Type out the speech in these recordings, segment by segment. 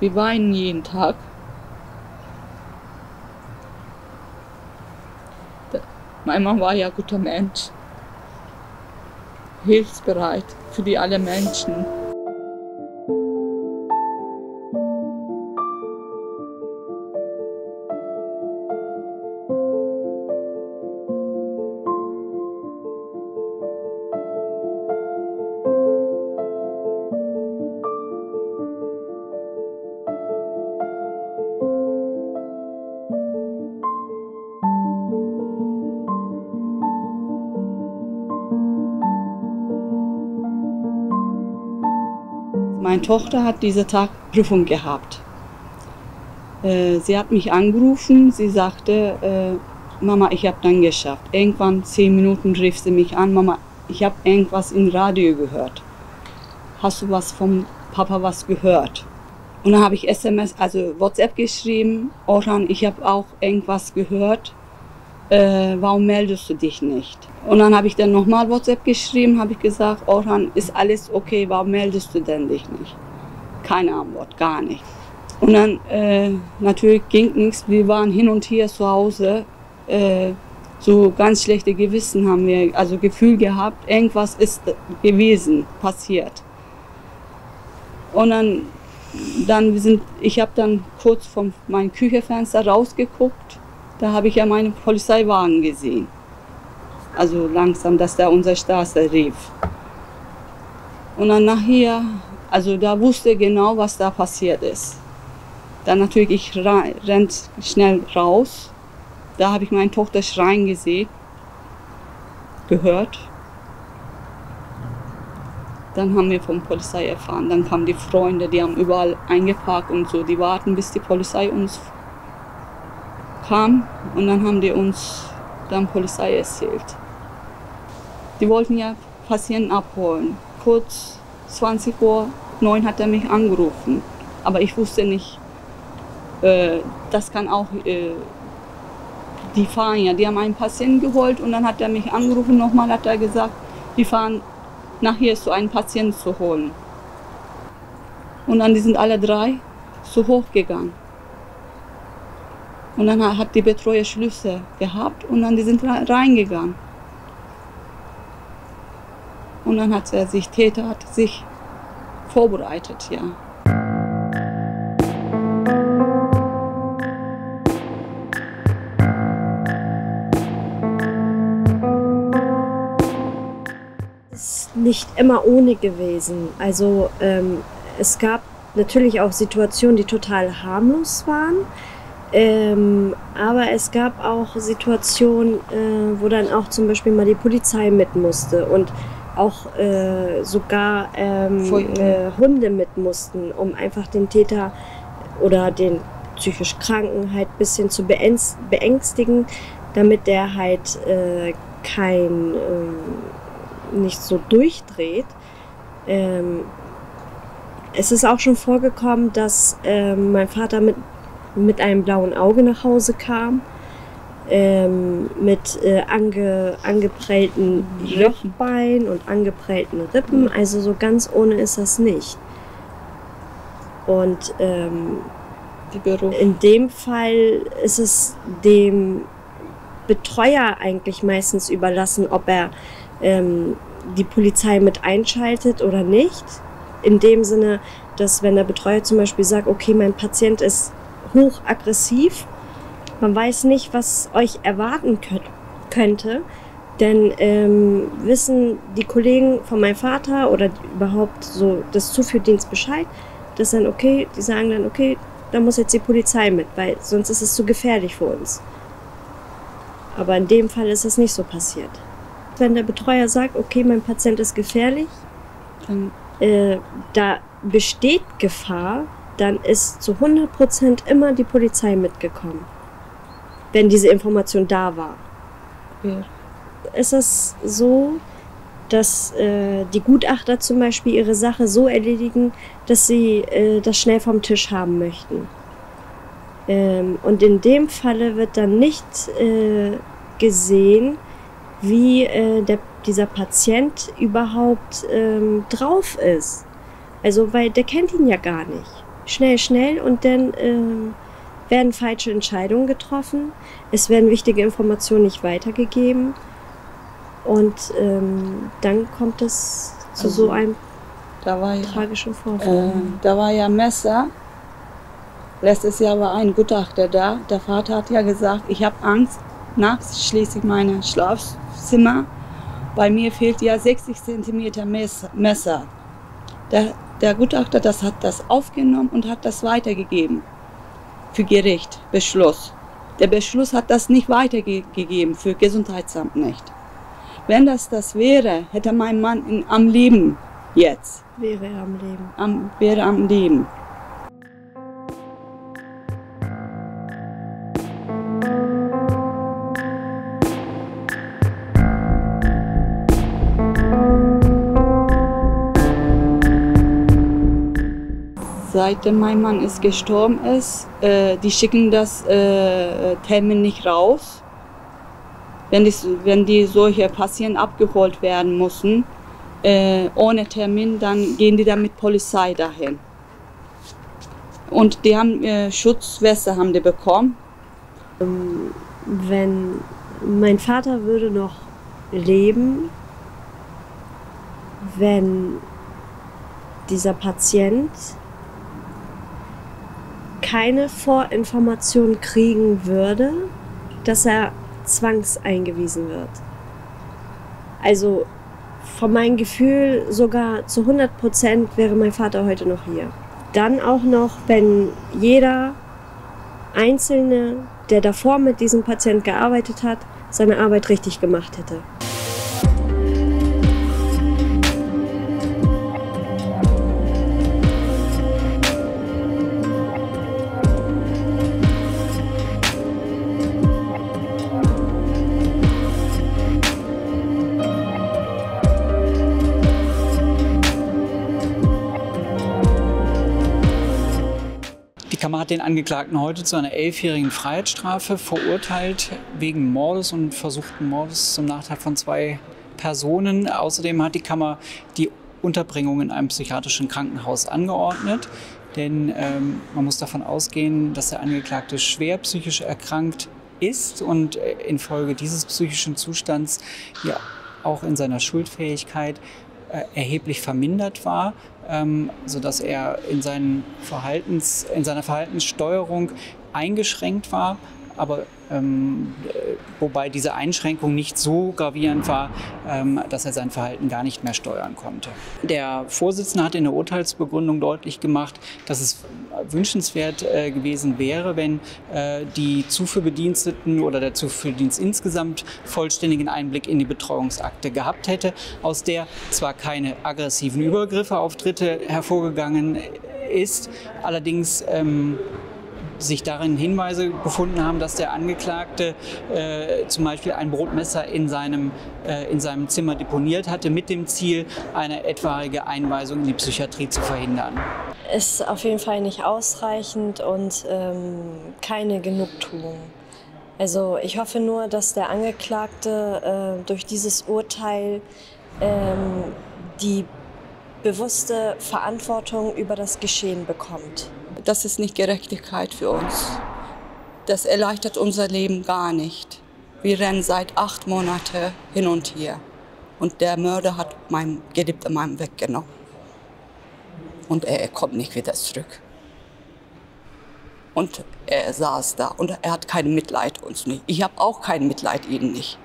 Wir weinen jeden Tag. Mein Mann war ja ein guter Mensch. Hilfsbereit für die alle Menschen. Meine Tochter hat diese Tag Prüfung gehabt. Äh, sie hat mich angerufen, sie sagte, äh, Mama, ich habe dann geschafft. Irgendwann zehn Minuten rief sie mich an, Mama, ich habe irgendwas im Radio gehört. Hast du was vom Papa was gehört? Und dann habe ich SMS, also WhatsApp geschrieben, Orhan, ich habe auch irgendwas gehört. Äh, warum meldest du dich nicht? Und dann habe ich dann nochmal WhatsApp geschrieben, habe ich gesagt, Orhan, ist alles okay, warum meldest du denn dich nicht? Keine Antwort, gar nicht. Und dann äh, natürlich ging nichts, wir waren hin und her zu Hause, äh, so ganz schlechte Gewissen haben wir, also Gefühl gehabt, irgendwas ist gewesen, passiert. Und dann, dann sind, ich habe dann kurz von meinem Küchenfenster rausgeguckt, da habe ich ja meinen Polizeiwagen gesehen also langsam, dass da unsere Straße rief. Und dann nachher, also da wusste genau, was da passiert ist. Dann natürlich, ich rennt schnell raus. Da habe ich meine Tochter schreien gesehen, gehört. Dann haben wir von Polizei erfahren. Dann kamen die Freunde, die haben überall eingeparkt und so. Die warten, bis die Polizei uns kam. Und dann haben die uns dann Polizei erzählt. Die wollten ja Patienten abholen. Kurz 20 Uhr 9 hat er mich angerufen. Aber ich wusste nicht, äh, das kann auch, äh, die fahren ja, die haben einen Patienten geholt und dann hat er mich angerufen, nochmal hat er gesagt, die fahren nachher so einen Patienten zu holen. Und dann die sind alle drei so hochgegangen. Und dann hat die Betreuer Schlüsse gehabt und dann die sind reingegangen. Und dann hat er sich, Täter hat sich vorbereitet, ja. ist nicht immer ohne gewesen. Also ähm, es gab natürlich auch Situationen, die total harmlos waren. Ähm, aber es gab auch Situationen, äh, wo dann auch zum Beispiel mal die Polizei mit musste. Und auch äh, sogar ähm, äh, Hunde mit mussten, um einfach den Täter oder den psychisch Kranken halt ein bisschen zu beängstigen, damit der halt äh, kein ähm, nicht so durchdreht. Ähm, es ist auch schon vorgekommen, dass ähm, mein Vater mit, mit einem blauen Auge nach Hause kam ähm, mit äh, ange, angeprellten Jochbein und angeprellten Rippen. Also so ganz ohne ist das nicht. Und ähm, in dem Fall ist es dem Betreuer eigentlich meistens überlassen, ob er ähm, die Polizei mit einschaltet oder nicht. In dem Sinne, dass wenn der Betreuer zum Beispiel sagt, okay, mein Patient ist hochaggressiv, man weiß nicht, was euch erwarten könnt, könnte. Denn ähm, wissen die Kollegen von meinem Vater oder überhaupt so das Zuführdienst Bescheid, dass dann okay, die sagen dann, okay, da muss jetzt die Polizei mit, weil sonst ist es zu gefährlich für uns. Aber in dem Fall ist es nicht so passiert. Wenn der Betreuer sagt, okay, mein Patient ist gefährlich, dann äh, da besteht Gefahr, dann ist zu 100% immer die Polizei mitgekommen wenn diese Information da war. Ja. Ist es so, dass äh, die Gutachter zum Beispiel ihre Sache so erledigen, dass sie äh, das schnell vom Tisch haben möchten. Ähm, und in dem Falle wird dann nicht äh, gesehen, wie äh, der, dieser Patient überhaupt ähm, drauf ist. Also, weil der kennt ihn ja gar nicht. Schnell, schnell und dann ähm, werden falsche Entscheidungen getroffen. Es werden wichtige Informationen nicht weitergegeben und ähm, dann kommt es zu also, so einem tragischen Vorfall. Äh, da war ja Messer. Letztes Jahr war ein Gutachter da. Der Vater hat ja gesagt, ich habe Angst. Nachts schließe ich mein Schlafzimmer. Bei mir fehlt ja 60 cm Messer. Der, der Gutachter das hat das aufgenommen und hat das weitergegeben für Gericht, Beschluss. Der Beschluss hat das nicht weitergegeben, für Gesundheitsamt nicht. Wenn das das wäre, hätte mein Mann in, am Leben jetzt. Wäre er am Leben. Am, wäre am Leben. Seitdem mein Mann ist gestorben ist, äh, die schicken das äh, Termin nicht raus. Wenn die, wenn die solche Patienten abgeholt werden müssen, äh, ohne Termin, dann gehen die dann mit Polizei dahin. Und die haben äh, Schutzweste haben die bekommen. Ähm, wenn mein Vater würde noch leben, wenn dieser Patient keine Vorinformation kriegen würde, dass er zwangseingewiesen wird. Also von meinem Gefühl sogar zu 100 Prozent wäre mein Vater heute noch hier. Dann auch noch, wenn jeder Einzelne, der davor mit diesem Patient gearbeitet hat, seine Arbeit richtig gemacht hätte. Kammer hat den Angeklagten heute zu einer elfjährigen Freiheitsstrafe verurteilt wegen Mordes und versuchten Mordes zum Nachteil von zwei Personen. Außerdem hat die Kammer die Unterbringung in einem psychiatrischen Krankenhaus angeordnet. Denn ähm, man muss davon ausgehen, dass der Angeklagte schwer psychisch erkrankt ist und äh, infolge dieses psychischen Zustands ja auch in seiner Schuldfähigkeit äh, erheblich vermindert war, ähm, sodass er in, seinen Verhaltens, in seiner Verhaltenssteuerung eingeschränkt war, aber ähm, wobei diese Einschränkung nicht so gravierend war, ähm, dass er sein Verhalten gar nicht mehr steuern konnte. Der Vorsitzende hat in der Urteilsbegründung deutlich gemacht, dass es wünschenswert äh, gewesen wäre, wenn äh, die Zuführbediensteten oder der Zuführdienst insgesamt vollständigen Einblick in die Betreuungsakte gehabt hätte, aus der zwar keine aggressiven Übergriffe auf Dritte hervorgegangen ist, allerdings ähm, sich darin Hinweise gefunden haben, dass der Angeklagte äh, zum Beispiel ein Brotmesser in seinem, äh, in seinem Zimmer deponiert hatte, mit dem Ziel, eine etwaige Einweisung in die Psychiatrie zu verhindern. Ist auf jeden Fall nicht ausreichend und ähm, keine Genugtuung. Also ich hoffe nur, dass der Angeklagte äh, durch dieses Urteil ähm, die bewusste Verantwortung über das Geschehen bekommt das ist nicht Gerechtigkeit für uns. Das erleichtert unser Leben gar nicht. Wir rennen seit acht Monaten hin und her. Und der Mörder hat meinen geliebten Mann weggenommen. Und er kommt nicht wieder zurück. Und er saß da und er hat kein Mitleid uns nicht. Ich habe auch kein Mitleid ihnen nicht.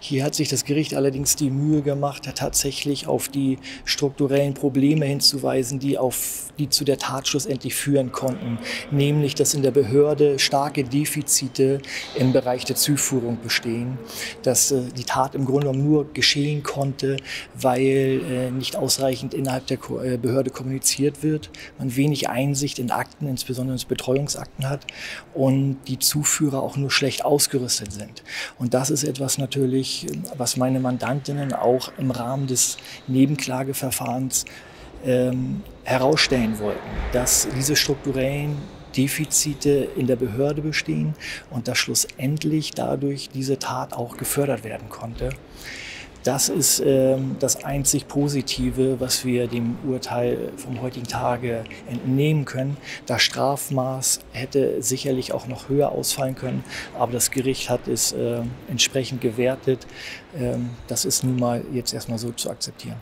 Hier hat sich das Gericht allerdings die Mühe gemacht, tatsächlich auf die strukturellen Probleme hinzuweisen, die, auf, die zu der Tat schlussendlich führen konnten. Nämlich, dass in der Behörde starke Defizite im Bereich der Zuführung bestehen, dass äh, die Tat im Grunde genommen nur geschehen konnte, weil äh, nicht ausreichend innerhalb der Ko äh, Behörde kommuniziert wird, man wenig Einsicht in Akten, insbesondere in Betreuungsakten hat und die Zuführer auch nur schlecht ausgerüstet sind. Und das ist etwas natürlich, was meine Mandantinnen auch im Rahmen des Nebenklageverfahrens ähm, herausstellen wollten, dass diese strukturellen Defizite in der Behörde bestehen und dass schlussendlich dadurch diese Tat auch gefördert werden konnte. Das ist ähm, das einzig Positive, was wir dem Urteil vom heutigen Tage entnehmen können. Das Strafmaß hätte sicherlich auch noch höher ausfallen können, aber das Gericht hat es äh, entsprechend gewertet. Ähm, das ist nun mal jetzt erstmal so zu akzeptieren.